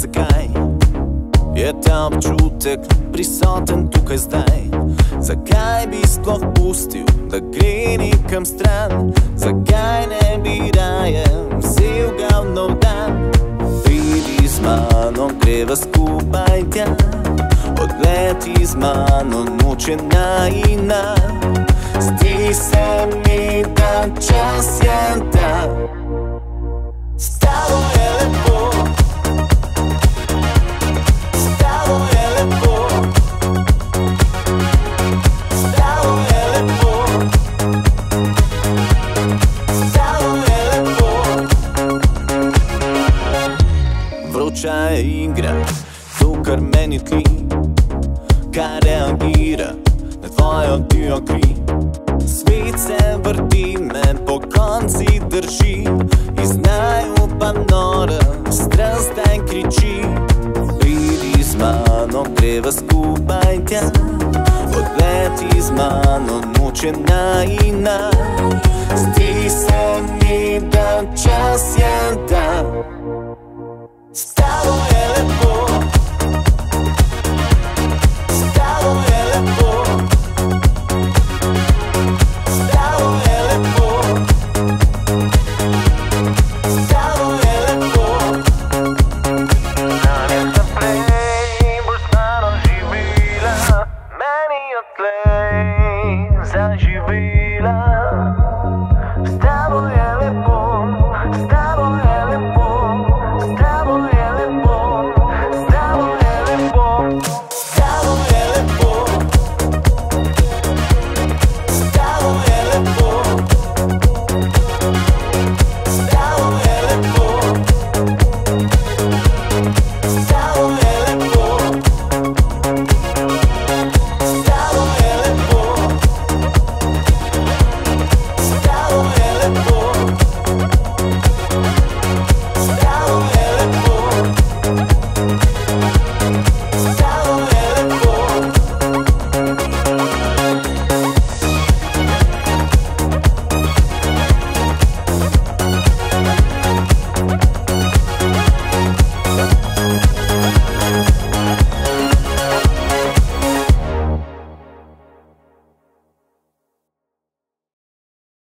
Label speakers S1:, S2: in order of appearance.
S1: zakaj. Je ta občutek prisoten tukaj zdaj? Zakaj bi sploh pustil, da gre nekam stran? Zakaj ne bi raje vzel ga v nov dan? Pridi z mano, greva skupaj tja. Odleti z mano, noče najina. Zdi se mi, da čas je ta Vroča je igra, to kar meni tli Kar reagira na tvojo dio kri. Svet se vrti, me po konci drži. Iz naju pa nora strast zdaj kriči. Pridi z mano, greva skupaj tja. Odleti z mano, noč je najina Zdi se mi, da čas je